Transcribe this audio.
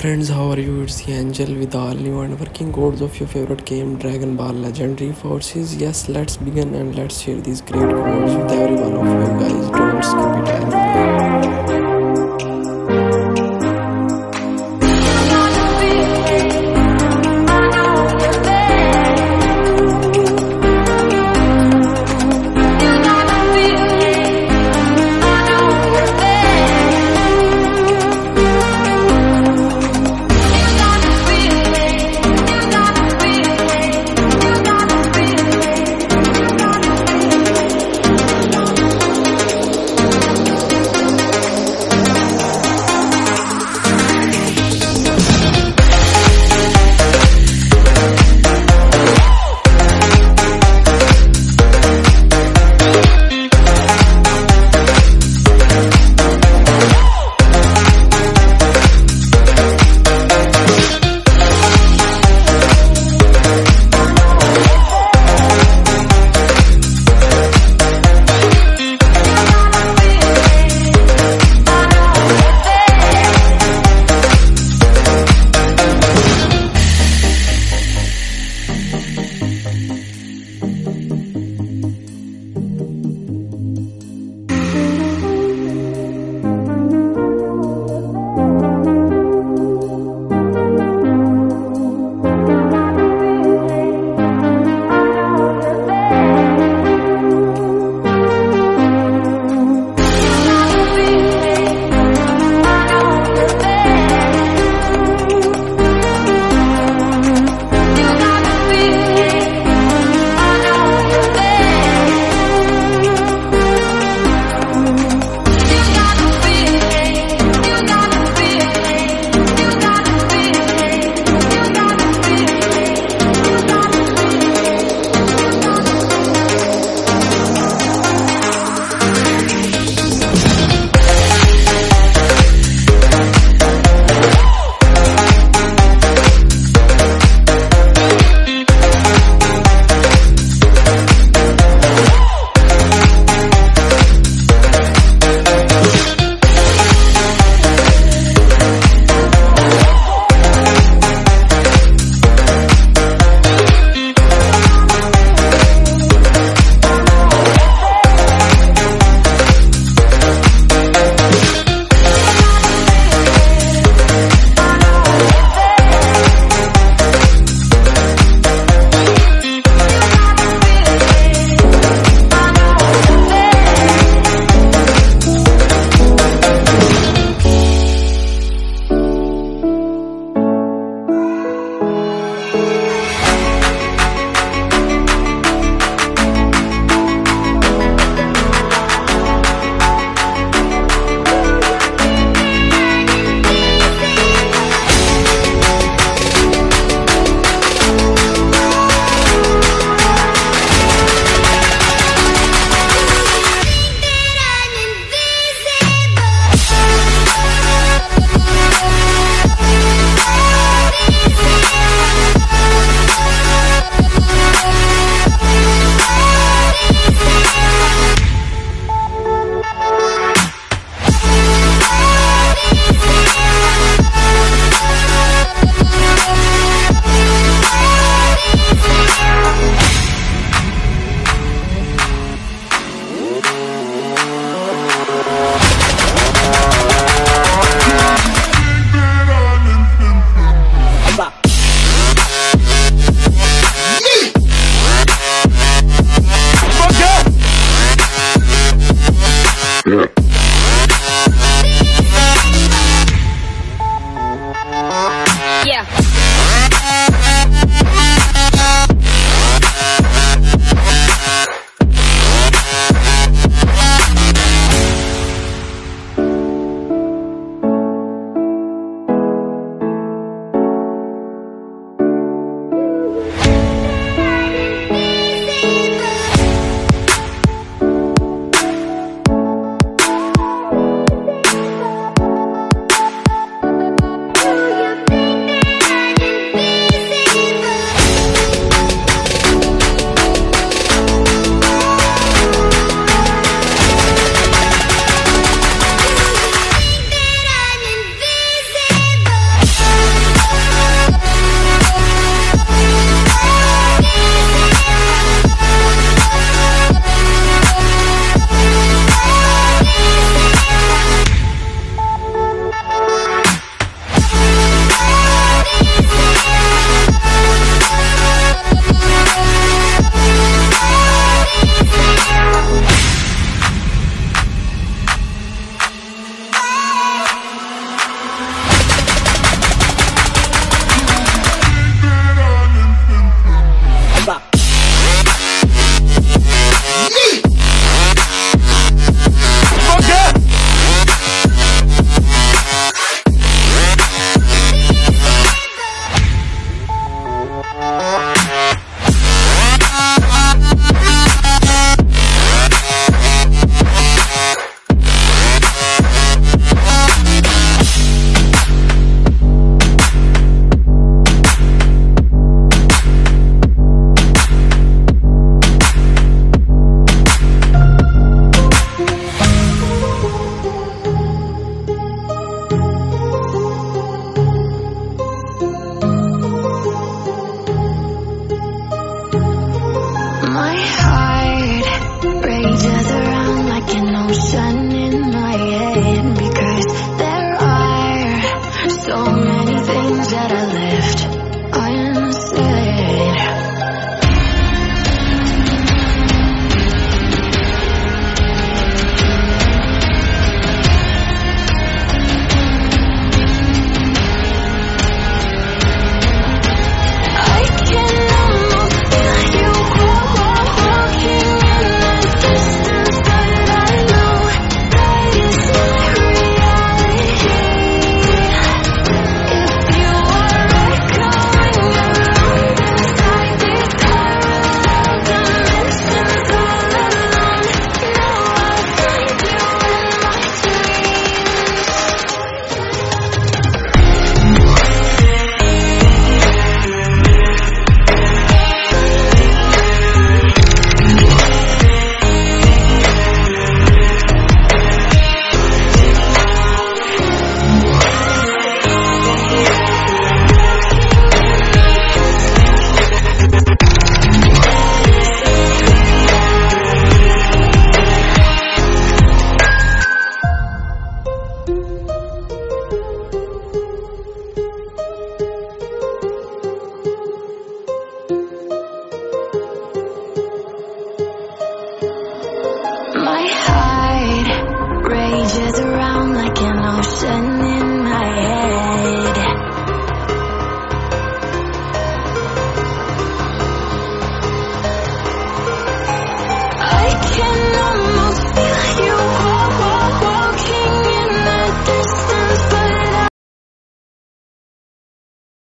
friends, how are you? It's the Angel with all new and working codes of your favorite game, Dragon Ball Legendary Forces. Yes, let's begin and let's share these great codes with every one of you guys. Yeah. didn't